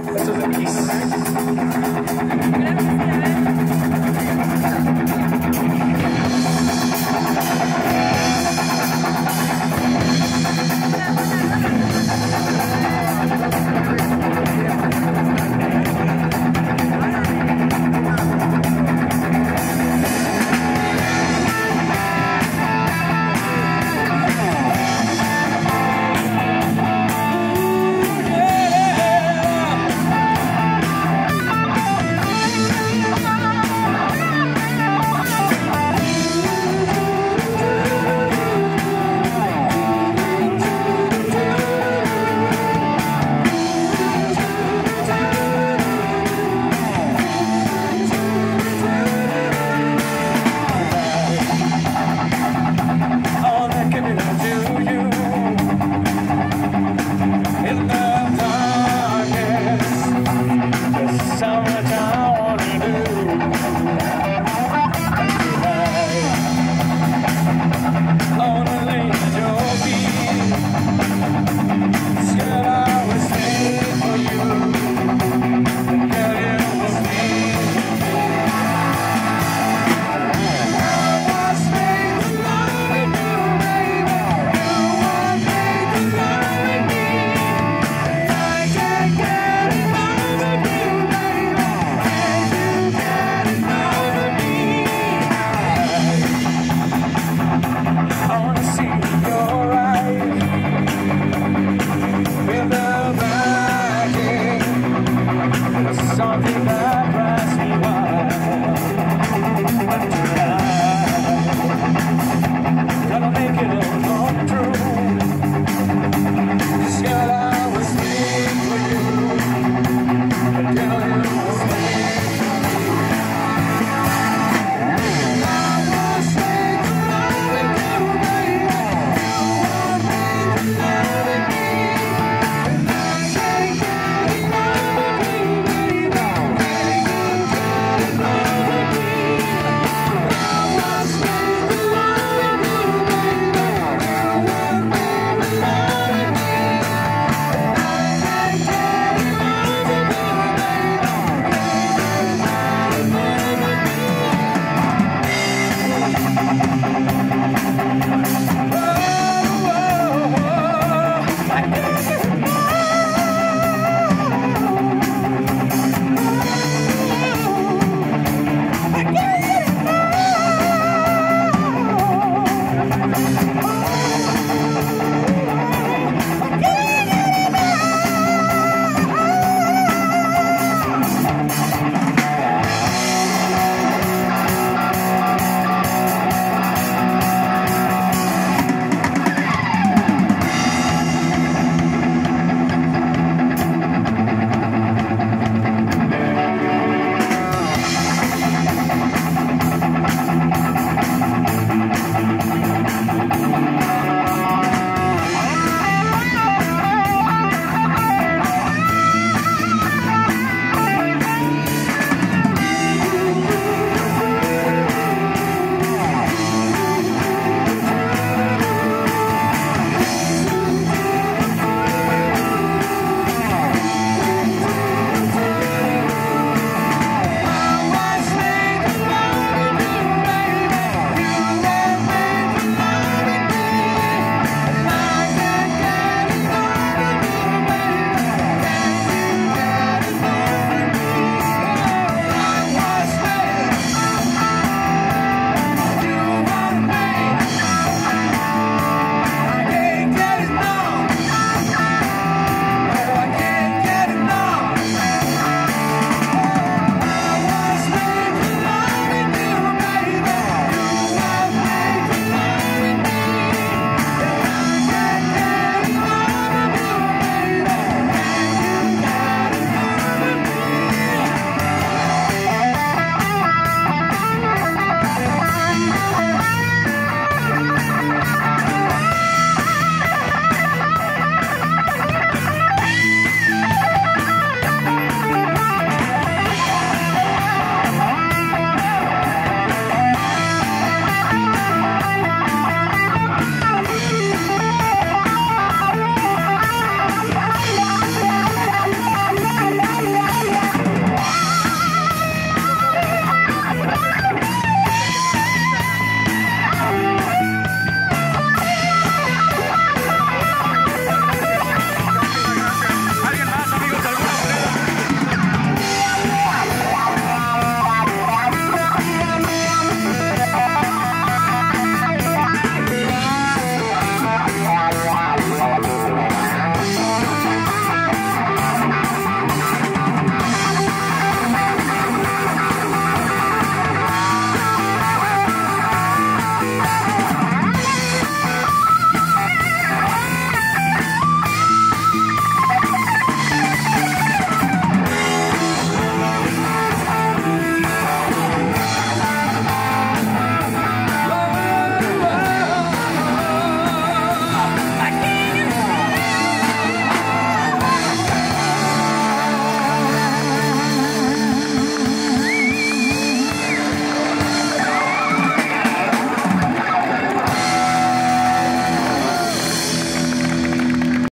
That's what the piece